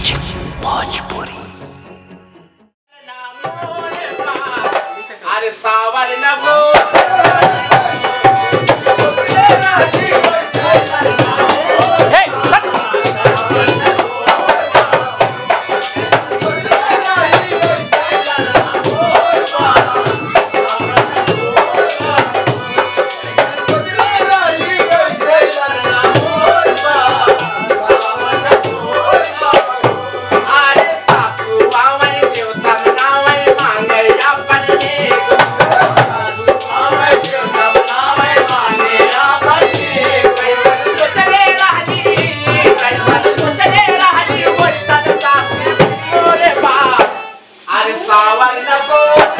music Bhojpuri सावर न वो Kawan na po